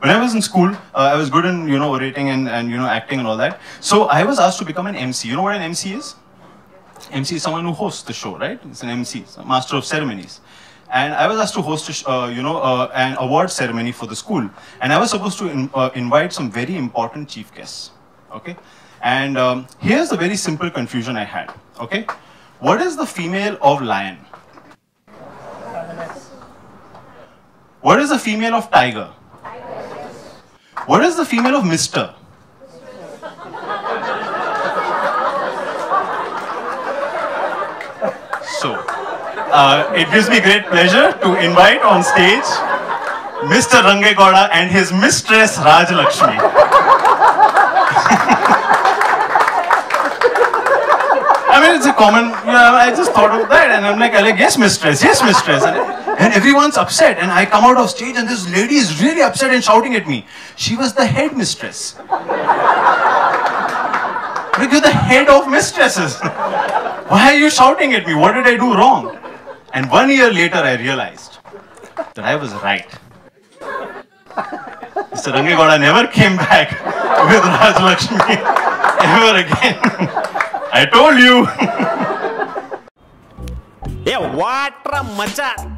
When I was in school, uh, I was good in you know orating and, and you know acting and all that. So I was asked to become an MC. You know what an MC is? MC is someone who hosts the show, right? It's an MC, it's a master of ceremonies. And I was asked to host, a uh, you know, uh, an award ceremony for the school. And I was supposed to in, uh, invite some very important chief guests. Okay. And um, here's the very simple confusion I had. Okay. What is the female of lion? What is the female of tiger? What is the female of Mister? So, uh, it gives me great pleasure to invite on stage Mr. Rangegoda and his mistress Raj Lakshmi. I mean, it's a common, you know, I just thought of that and I'm like, I'm like, yes, mistress, yes, mistress. And, and everyone's upset. And I come out of stage and this lady is really upset and shouting at me. She was the headmistress. Like, you're the head of mistresses. Why are you shouting at me? What did I do wrong? And one year later, I realized that I was right. Mr. Rangegoda never came back with Raj Lakshmi ever again. I told you. yeah, water macha!